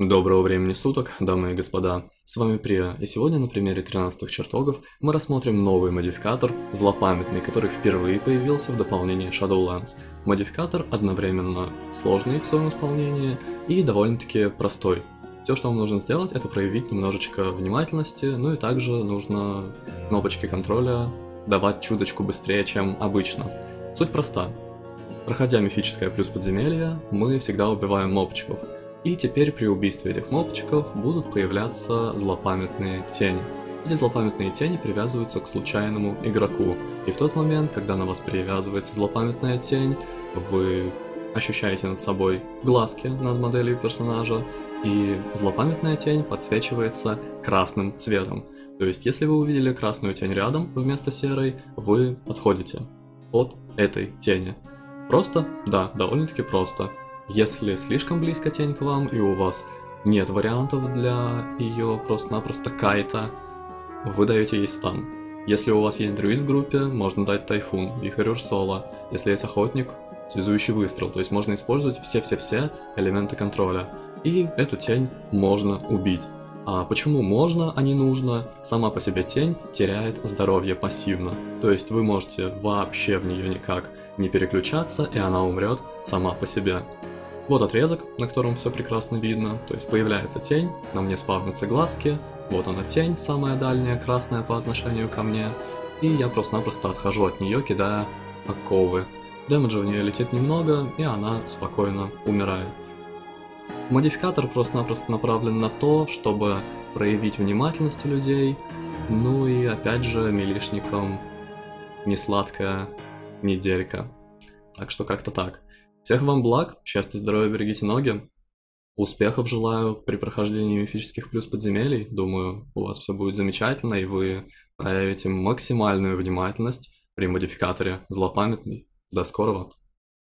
Доброго времени суток, дамы и господа, с вами Прия, и сегодня на примере 13 чертогов мы рассмотрим новый модификатор, злопамятный, который впервые появился в дополнении Shadowlands. Модификатор одновременно сложный в своем исполнении и довольно-таки простой. Все, что вам нужно сделать, это проявить немножечко внимательности, ну и также нужно кнопочки контроля давать чуточку быстрее, чем обычно. Суть проста. Проходя мифическое плюс подземелье, мы всегда убиваем мобчиков – и теперь при убийстве этих мобчиков будут появляться злопамятные тени. Эти злопамятные тени привязываются к случайному игроку. И в тот момент, когда на вас привязывается злопамятная тень, вы ощущаете над собой глазки над моделью персонажа, и злопамятная тень подсвечивается красным цветом. То есть, если вы увидели красную тень рядом вместо серой, вы отходите от этой тени. Просто? Да, довольно-таки просто. Если слишком близко тень к вам, и у вас нет вариантов для ее просто-напросто кайта, вы даете ей стан. Если у вас есть друид в группе, можно дать тайфун, вихрь Урсола. Если есть охотник, связующий выстрел. То есть можно использовать все-все-все элементы контроля. И эту тень можно убить. А почему можно, а не нужно? Сама по себе тень теряет здоровье пассивно. То есть вы можете вообще в нее никак не переключаться, и она умрет сама по себе. Вот отрезок, на котором все прекрасно видно, то есть появляется тень, на мне спавнятся глазки, вот она тень, самая дальняя, красная по отношению ко мне, и я просто-напросто отхожу от нее, кидая оковы. Дэмэджа в нее летит немного, и она спокойно умирает. Модификатор просто-напросто направлен на то, чтобы проявить внимательность у людей, ну и опять же милишникам не сладкая неделька. Так что как-то так. Всех вам благ, счастья, здоровья, берегите ноги. Успехов желаю при прохождении мифических плюс подземелий. Думаю, у вас все будет замечательно, и вы проявите максимальную внимательность при модификаторе злопамятный. До скорого!